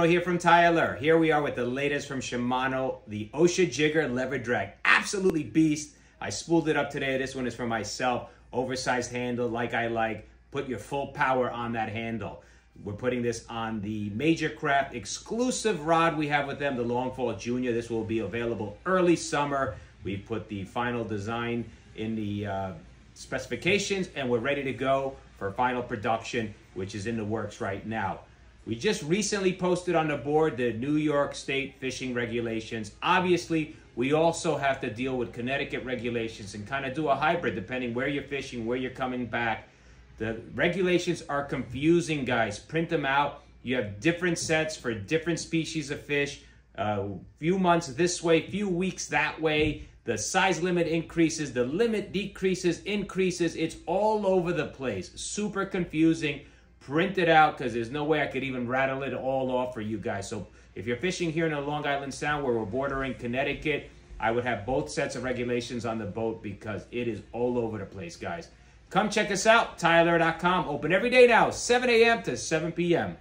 here from Tyalure. Here we are with the latest from Shimano, the Ocea Jigger Lever Drag. Absolutely beast. I spooled it up today. This one is for myself. Oversized handle, like I like. Put your full power on that handle. We're putting this on the Major Craft exclusive rod we have with them, the Longfall Junior. This will be available early summer. We put the final design in the uh, specifications and we're ready to go for final production, which is in the works right now. We just recently posted on the board the New York State fishing regulations. Obviously, we also have to deal with Connecticut regulations and kind of do a hybrid depending where you're fishing, where you're coming back. The regulations are confusing, guys. Print them out. You have different sets for different species of fish. Uh, few months this way, few weeks that way. The size limit increases, the limit decreases, increases. It's all over the place. Super confusing print it out because there's no way I could even rattle it all off for you guys. So if you're fishing here in the Long Island Sound where we're bordering Connecticut, I would have both sets of regulations on the boat because it is all over the place, guys. Come check us out, Tyalure.com. Open every day now, 7 a.m. to 7 p.m.